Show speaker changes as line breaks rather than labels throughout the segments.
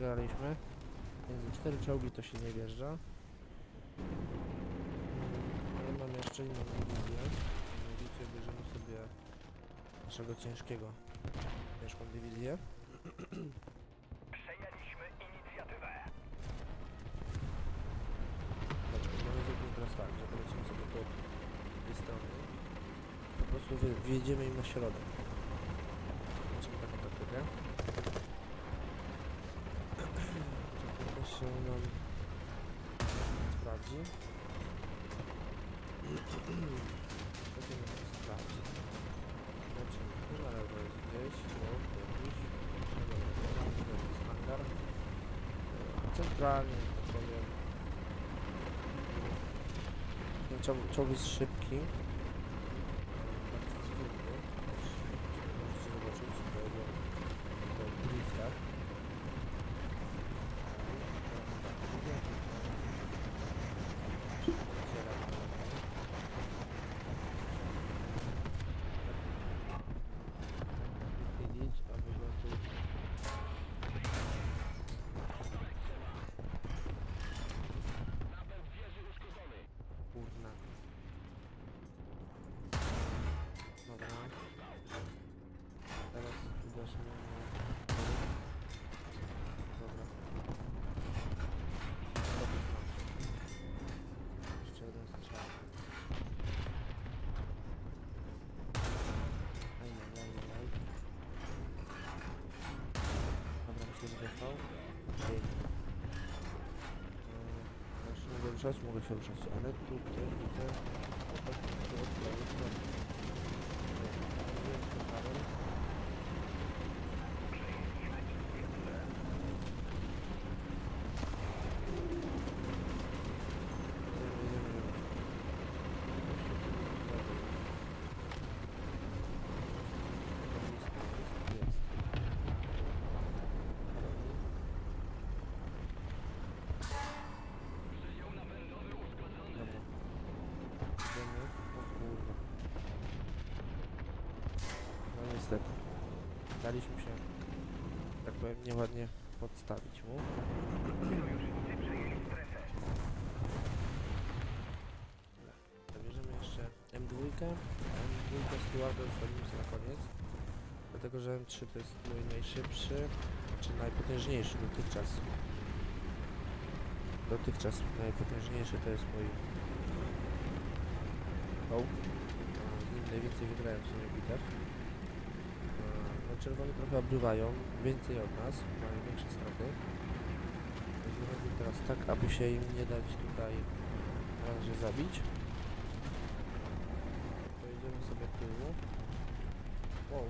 przegraliśmy. Więc cztery czołgi to się nie wjeżdża. Mm, Ale mam jeszcze inną dywizję. Dywizję bierzemy sobie naszego ciężkiego, ciężką dywizję.
Przejęliśmy inicjatywę.
Dlaczego mamy zrobić teraz tak, że polecimy sobie pod tej strony. Po prostu wjedziemy im na środek. Zobaczymy taką taktykę. Co to też się nam sprawdzi. Się nam sprawdzi? Zobaczymy, tu na lewo jest gdzieś, tu jakiś. No to jest hangar. Centralnie, tak powiem. Ten czołg, czołg szybki. Bardzo zwinny. Możecie zobaczyć po jego po driftach. Wychylić, aby go tu
Napęd wieży uszkodzony.
Kurna. Dobra. Teraz uderzmy na... Dobra. Dobry smash. Jeszcze jeden strzał. Ajajajajaj. Dobra, myślę, że dostał. Pięknie. Eee, Jeszcze mogę ruszać? Mogę się ruszać, ale tutaj widzę chłopaki z tyłu odprawy stronę. Nie wiem, co Karol. Jedziemy, jedziemy, jedziemy. Jest, jest, jest.
Przydział napędowy uszkodzony.
Dobra. Idziemy. O kurwa. No niestety. Daliśmy się, tak powiem, nieładnie podstawić mu. Zabierzemy jeszcze M2. M2 Stewarda zostawimy sobie na koniec. Dlatego, że M3 to jest mój najszybszy, czy najpotężniejszy dotychczas. Dotychczas najpotężniejszy to jest mój nim najwięcej wygrałem w sumie bitew. Czerwoni trochę obrywają, więcej od nas, mają większe straty. Robili teraz tak, aby się im nie dać tutaj na razie zabić. Pojedziemy sobie tyłu. Wow,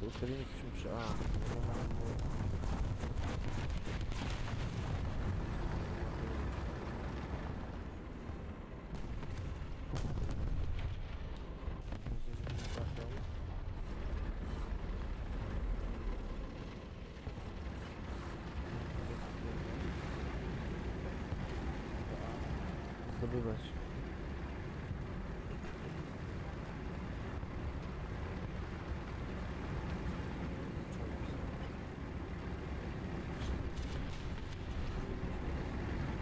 z ustawieniem jesteśmy przy A. Zdobywać.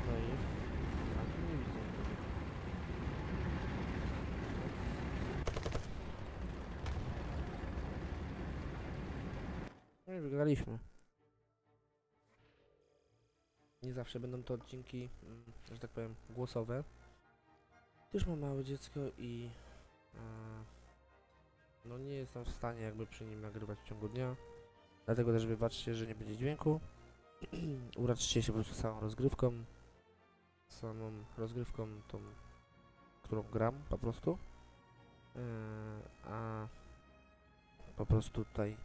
No i... A tu nie widzę. nikogo. I wygraliśmy. Nie zawsze będą to odcinki, mm, że tak powiem, głosowe. Też mam małe dziecko i e, no nie jestem w stanie jakby przy nim nagrywać w ciągu dnia. Dlatego też wybaczcie, że nie będzie dźwięku. Uraczcie się po prostu całą rozgrywką. Samą rozgrywką tą, którą gram po prostu. E, a po prostu tutaj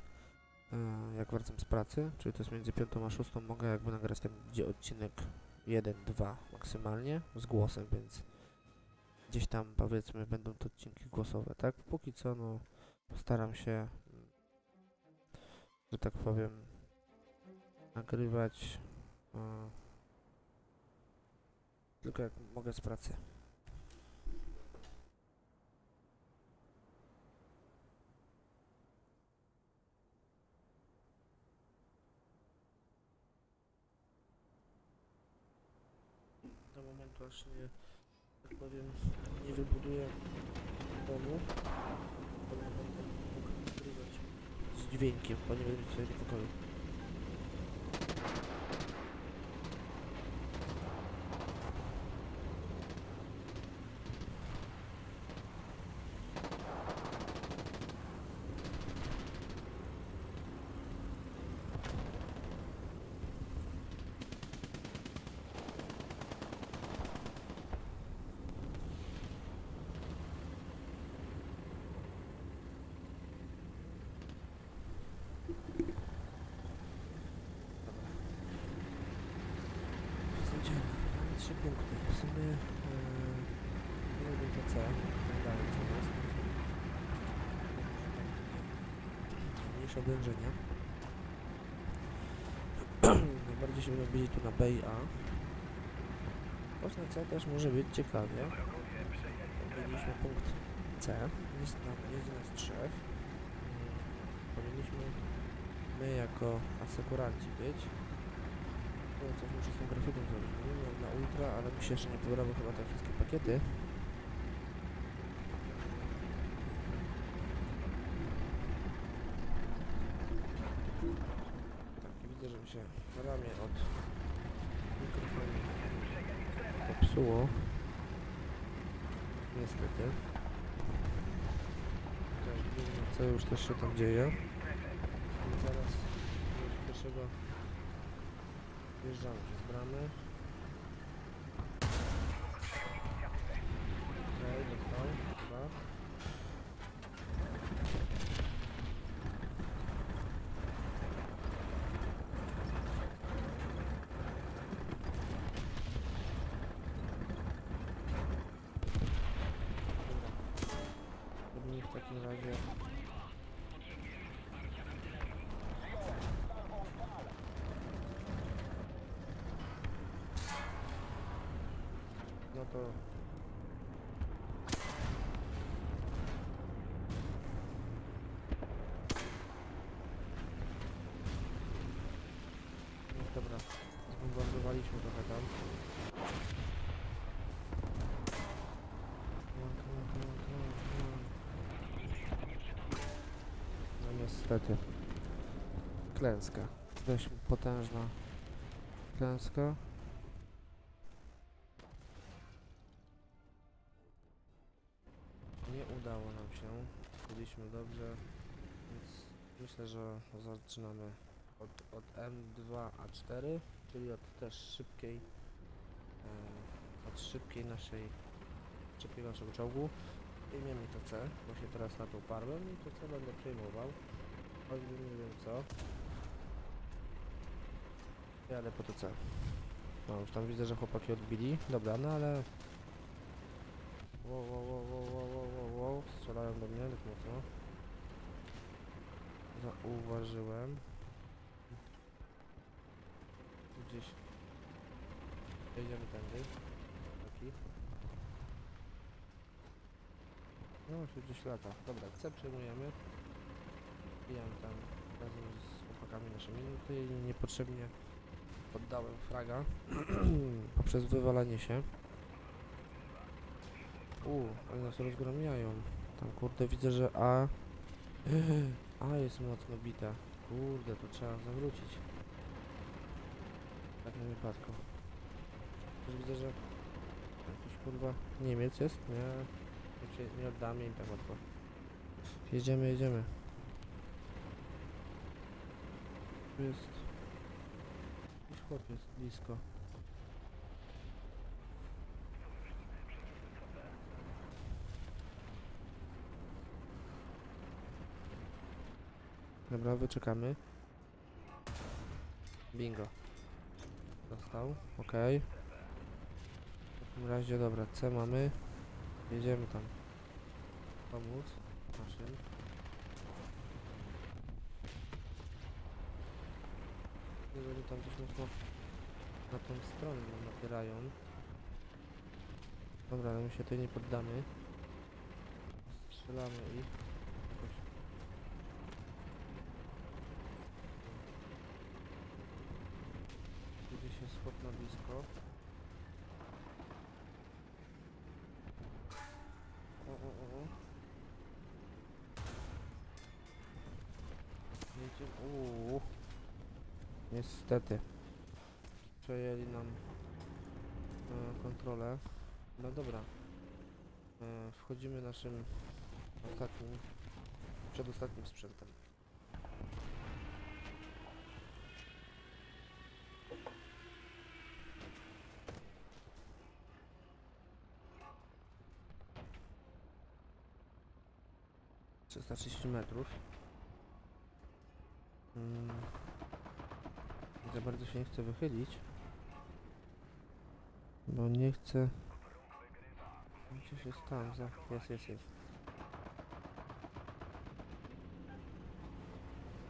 jak wracam z pracy, czyli to jest między 5 a 6, mogę jakby nagrać ten odcinek 1, 2 maksymalnie z głosem, więc gdzieś tam powiedzmy będą to odcinki głosowe, tak? Póki co no postaram się, że tak powiem, nagrywać e, tylko jak mogę z pracy. Do momentu aż nie, tak powiem, nie wybuduję domu, nie będę mógł nagrywać z dźwiękiem, bo nie będę mieć swojego pokoju. Dobra. Zwiedziemy. Mamy trzy punkty. W sumie yy, nie wiem to co, tak dalej co jest. Mniejsze oblężenia. Najbardziej się będę tu na B i A. Choć na C też może być ciekawie. Mieliśmy punkt C. Jest, nam, jest nas trzech. Mm, Powinniśmy my jako asekuranci być. No coś muszę z tą grafiką zrobić. Nie wiem na ultra, ale mi się jeszcze nie podobały chyba te wszystkie pakiety. Tak, widzę, że mi się ramię od mikrofonu popsuło. Niestety. Chociaż widzę, co już też się tam dzieje. I zaraz już pierwszego wjeżdżamy przez bramę. Okej, dostał, chyba. Dobra. Robimy w takim razie No to... No dobra, zbombardowaliśmy trochę tam. No niestety. Klęska. Dość potężna klęska. Byliśmy dobrze, więc myślę, że zaczynamy od, od M2A4, czyli od też szybkiej, e, od szybkiej naszej, szybkiego naszego czołgu. Imiemy to C, bo się teraz na to uparłem i to C będę przejmował. choćby nie wiem co. Jadę po to co. No już tam widzę, że chłopaki odbili. Dobra, no ale... Wow, wow, wow, wow. Strzelają do mnie dość mocno. Zauważyłem. Gdzieś... Jedziemy tędy. Taki. No, się gdzieś lata. Dobra, C przejmujemy. Wbijam tam razem z chłopakami nasze minuty i niepotrzebnie poddałem fraga poprzez wywalanie się. U, ale nas rozgromiają. Tam kurde widzę, że A... A jest mocno bita. Kurde, to trzeba zawrócić. Tak na wypadku. Też widzę, że jakiś kurwa Niemiec jest, nie? Nie oddamy im tak łatwo. Jedziemy, jedziemy. Tu jest... Jakiś chłop jest blisko. Dobra, wyczekamy. Bingo. Dostał, okej. W takim razie, dobra, C mamy. Jedziemy tam. Pomóc naszym. Jeżeli tam gdzieś mocno na tą stronę nam napierają. Dobra, ale my się tutaj nie poddamy. Strzelamy ich. Jakoś. Tu Chłop na blisko. O, o, o, o. Jedziemy. Uuu. Niestety. Przejęli nam e, kontrolę. No dobra. E, wchodzimy naszym ostatnim, przedostatnim sprzętem. Trzysta trzydzieści metrów. Mm. Za bardzo się nie chcę wychylić. Bo nie chcę... Gdzieś jest tam, za... Jest, jest, jest.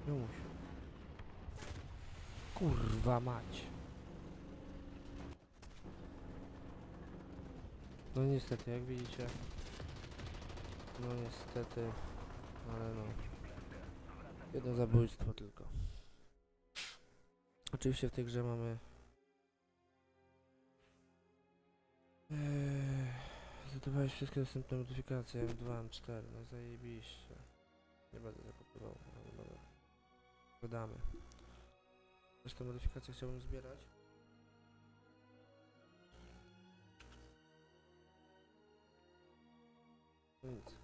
Już. Kurwa mać. No niestety, jak widzicie. No niestety. Ale no. Jedno zabójstwo tylko. Oczywiście w tej grze mamy Eee, Zadawałeś wszystkie dostępne modyfikacje M2, M4, no zajebiście. Nie będę zakupywał, ale dobra. Wydamy. Zresztą modyfikacje chciałbym zbierać. No nic.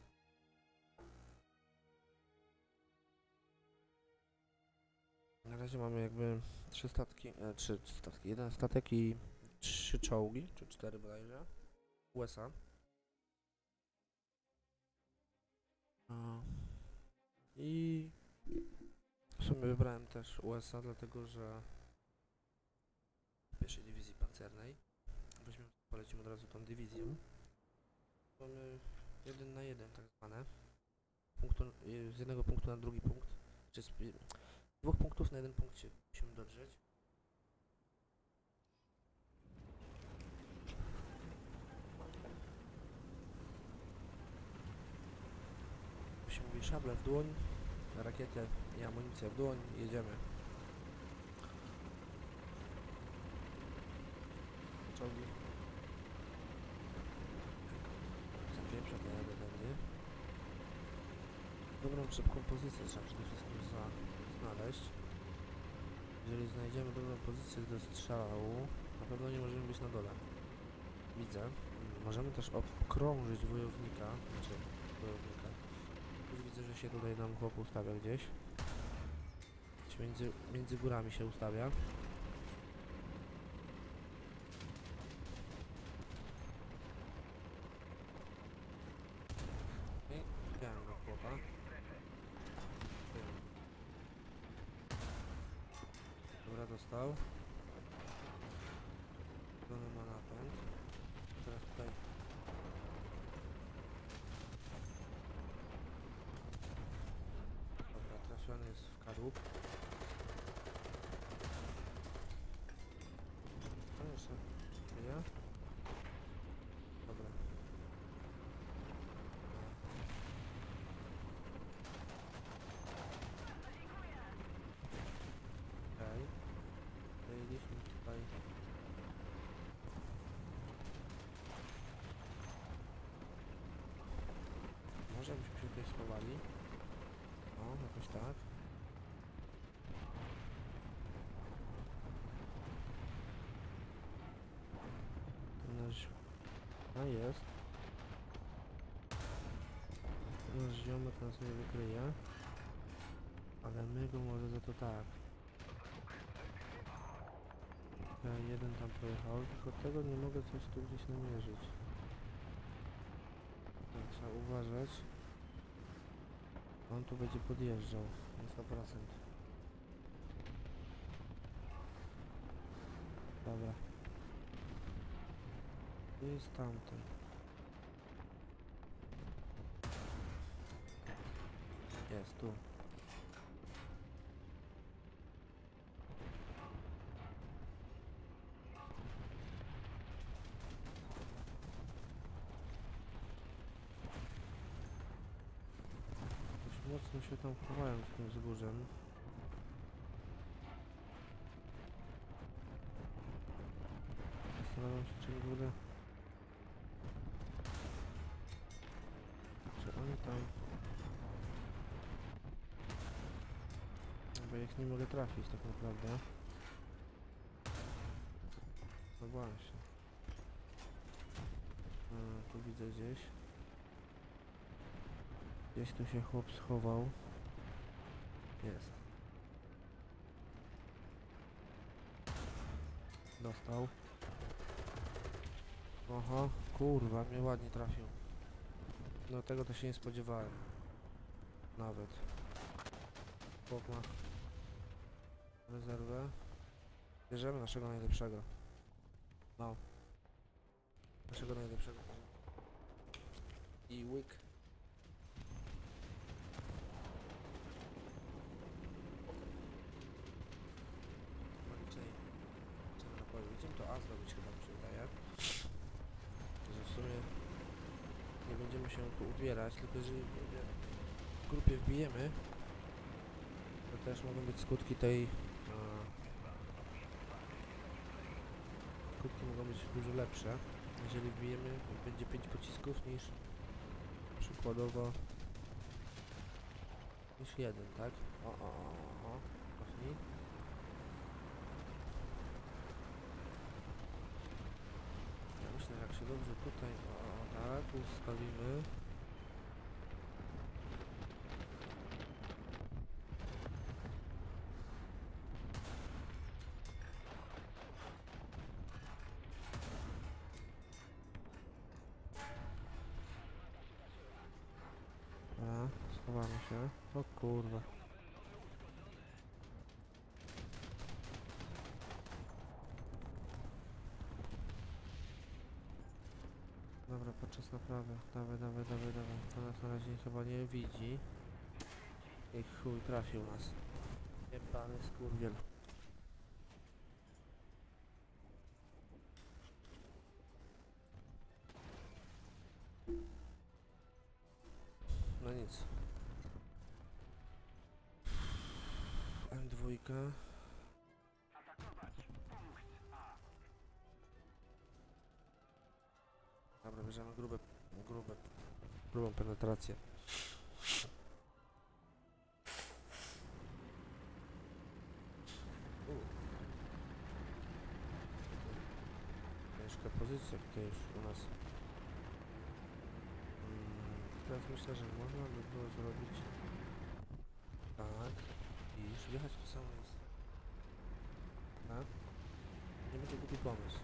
Razie mamy jakby trzy statki, e, trzy statki, jeden statek i trzy czołgi, czy cztery bodajże. USA. I w sumie wybrałem też USA, dlatego że w pierwszej dywizji pancernej weźmiemy, polecimy od razu tą dywizję. Mamy jeden na jeden tak zwane. Punktu, y, z jednego punktu na drugi punkt. Czy dwóch punktów na jeden punkt się musimy dodrzeć. To się mówi szable w dłoń, rakietę i amunicję w dłoń jedziemy. Czołgi. Zapieprza to jadę tędy. Dobrą, szybką pozycję trzeba przede wszystkim za, znaleźć. Jeżeli znajdziemy dobrą pozycję do strzału, na pewno nie możemy być na dole. Widzę. Możemy też obkrążyć wojownika, znaczy wojownika. Już widzę, że się tutaj nam chłop ustawia gdzieś. Między, między górami się ustawia. I widziałem go chłopa. Wiem. Dobra, dostał. Zielony ma napęd. Teraz tutaj. Dobra, trafiony jest w kadłub. No jeszcze. Ja? Dobra. Okej. Zajęliśmy tutaj. Może byśmy się tutaj schowali. O, jakoś tak. A jest. Nasz ziomek nas nie wykryje. Ale my go może za to tak. Ja jeden tam pojechał, tylko tego nie mogę coś tu gdzieś namierzyć. Tak, trzeba uważać. On tu będzie podjeżdżał na 100%. Dobra. Tu jest tamten. Jest tu. Dość mocno się tam chowają z tym wzgórzem. Zastanawiam się, czy w ogóle... Czy oni tam... Bo ich nie mogę trafić tak naprawdę. No właśnie. A, tu widzę gdzieś. Gdzieś tu się chłop schował. Jest. Dostał. Oho, kurwa, mnie ładnie trafił. No tego to się nie spodziewałem. Nawet. Chłop ma rezerwę. Bierzemy naszego najlepszego. No. Naszego najlepszego. I łyk. Poniczej. Co na polu? Idziemy to A zrobić chyba mi się wydaje. Że w sumie nie będziemy się tu ubierać, tylko jeżeli w grupie wbijemy, to też mogą być skutki tej... A, skutki mogą być dużo lepsze. Jeżeli wbijemy, będzie 5 pocisków niż przykładowo niż jeden, tak? O, o, o, o, o. Cofnij. Ja myślę, jak się dobrze tutaj, o, tak, ustawimy. Dobra, schowamy się. O kurwa. Naprawy. Dawaj, dawaj, dawaj, dawaj. To nas na razie chyba nie widzi. I chuj, trafił nas. Jebany skurwiel. No nic. M2. Dobra, bierzemy grube, grube, grubą penetrację. Ciężka pozycja tutaj już u nas. Mm, Teraz myślę, że można by było zrobić tak i już wjechać w to samo miejsce. Tak? Nie będzie głupi pomysł.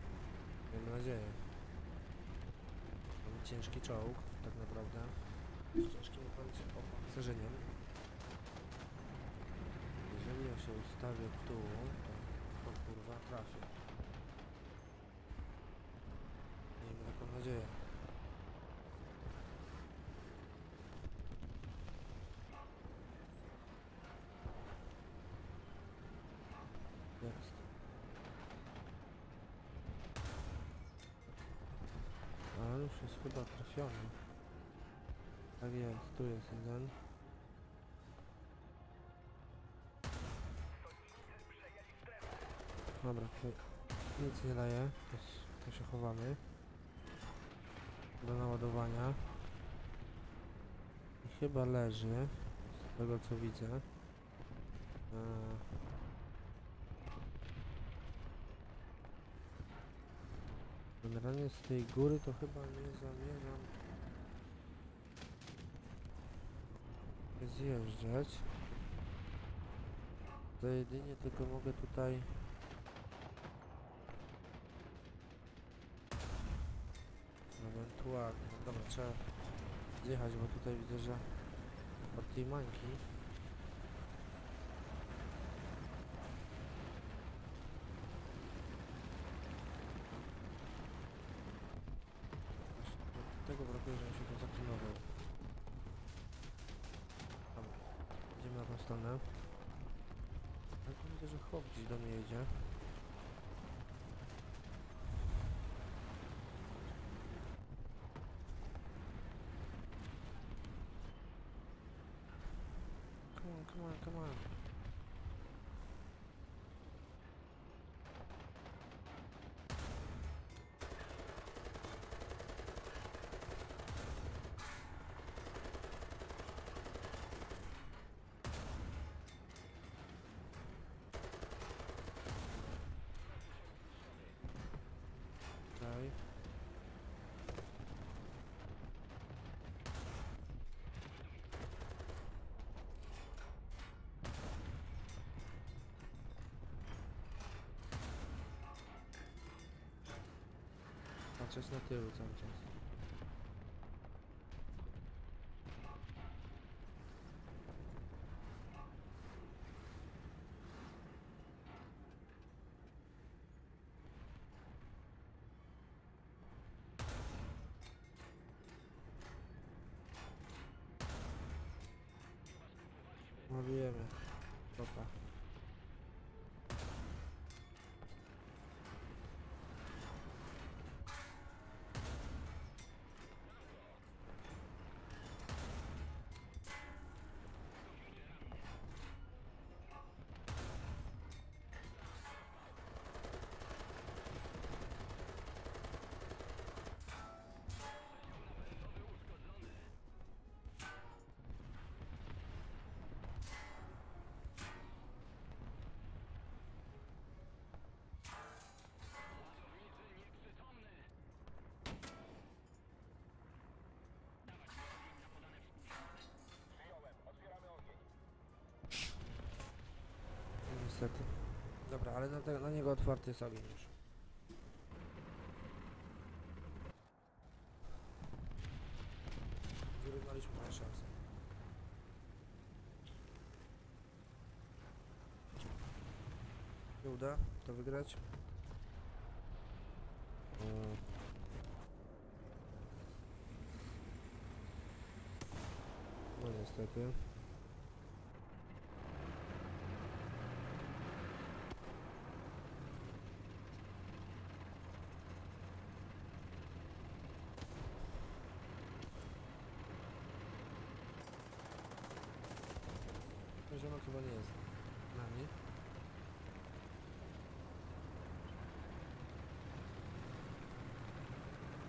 Miejmy nadzieję. Ciężki czołg, tak naprawdę. Z ciężkim opanc- opancerzeniem. Jeżeli ja się ustawię tu, to chyba trafię. Miejmy taką nadzieję. Jest. A już jest chyba trafiony. Tak jest, tu jest jeden. Dobra, tutaj nic nie daje, to, to się chowamy. Do naładowania. I chyba leży, z tego co widzę. Eee. Generalnie z tej góry to chyba nie zamierzam zjeżdżać. To jedynie tylko mogę tutaj Ewentualnie, no dobra, trzeba zjechać, bo tutaj widzę, że od tej mańki Właśnie tego brakuje, że mi się to zaklinował. Dobra, idziemy na tą stronę. Ale tu widzę, że chłop gdzieś do mnie jedzie. Come on, come on, come on. 아니 아, 자신한테 오지
않지
않았어. Ale na, na niego otwarty jest ogień już. Wyrównaliśmy nasze szanse. Nie uda to wygrać. No niestety. To ziomek chyba nie jest z nami.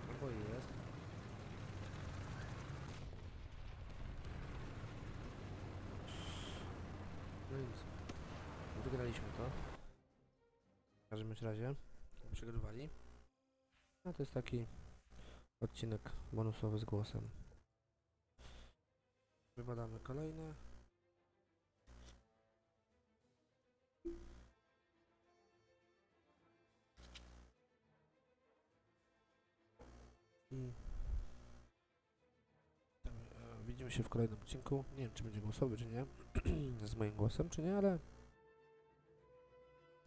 Albo jest. No nic. Wygraliśmy to. W każdym razie. Przegrywali. No to jest taki odcinek bonusowy z głosem. Wybadamy kolejne. Się w kolejnym odcinku. Nie wiem, czy będzie głosowy, czy nie. Z moim głosem, czy nie, ale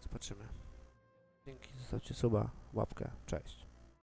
zobaczymy. Dzięki, zostawcie suba, łapkę, cześć.